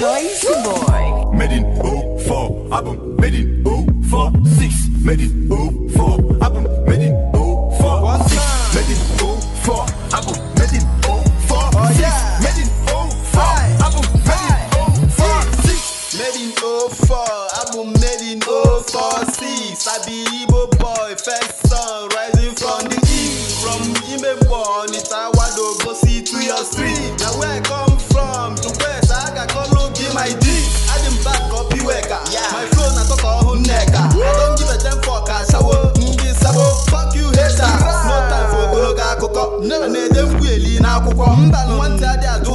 Noisy boy. Made in 04, album made in 06, made in 04, album made in 04, What's 6, up? made in 04, album made in 04, Oh, 6, yeah. made in 04, album made in 04, 6. Made in 04, album made in 046. from Imebo, Nitawado, go see to your street. Now where I come from, to I got come look in my D. I didn't back up Iweka. Yeah. My flow not talk all who neka. I don't give a damn for Kasawo, Ndi Sabo. Fuck you, hater. No time for ego, cook up. Never made them quilly in cook up. no one said that.